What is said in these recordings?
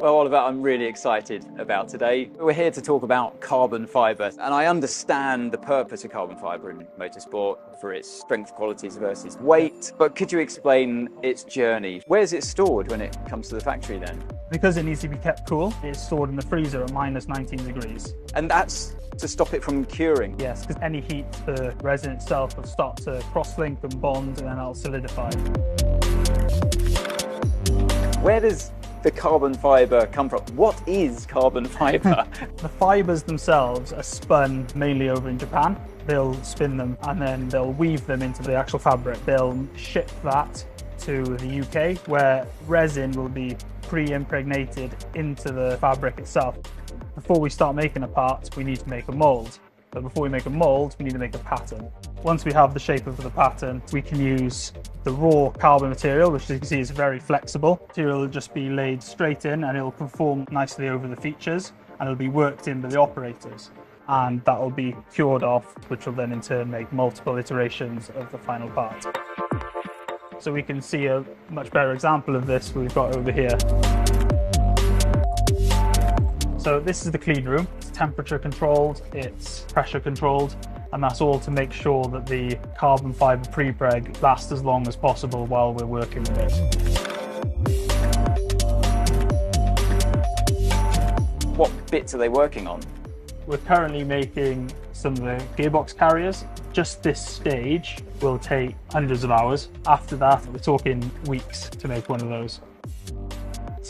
Well, Oliver, I'm really excited about today. We're here to talk about carbon fibre, and I understand the purpose of carbon fibre in motorsport for its strength qualities versus weight, but could you explain its journey? Where's it stored when it comes to the factory then? Because it needs to be kept cool, it's stored in the freezer at minus 19 degrees. And that's to stop it from curing? Yes, because any heat, the resin itself will start to cross-link and bond, and then it'll solidify. Where does the carbon fibre come from? What is carbon fibre? the fibres themselves are spun mainly over in Japan. They'll spin them and then they'll weave them into the actual fabric. They'll ship that to the UK where resin will be pre-impregnated into the fabric itself. Before we start making a part, we need to make a mould. But before we make a mould, we need to make a pattern. Once we have the shape of the pattern, we can use the raw carbon material, which you can see is very flexible. Material will just be laid straight in and it will conform nicely over the features and it'll be worked in by the operators. And that will be cured off, which will then in turn make multiple iterations of the final part. So we can see a much better example of this we've got over here. So this is the clean room. Temperature controlled, it's pressure controlled, and that's all to make sure that the carbon fibre prepreg lasts as long as possible while we're working with it. What bits are they working on? We're currently making some of the gearbox carriers. Just this stage will take hundreds of hours. After that, we're talking weeks to make one of those.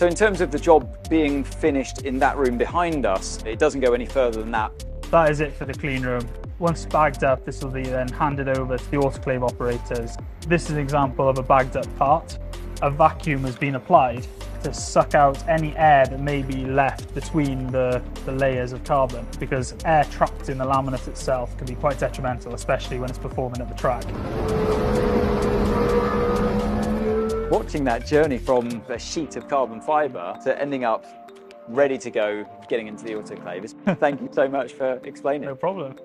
So in terms of the job being finished in that room behind us, it doesn't go any further than that. That is it for the clean room. Once bagged up, this will be then handed over to the autoclave operators. This is an example of a bagged up part. A vacuum has been applied to suck out any air that may be left between the, the layers of carbon because air trapped in the laminate itself can be quite detrimental, especially when it's performing at the track. Watching that journey from a sheet of carbon fibre to ending up ready to go, getting into the autoclave. Thank you so much for explaining. No problem.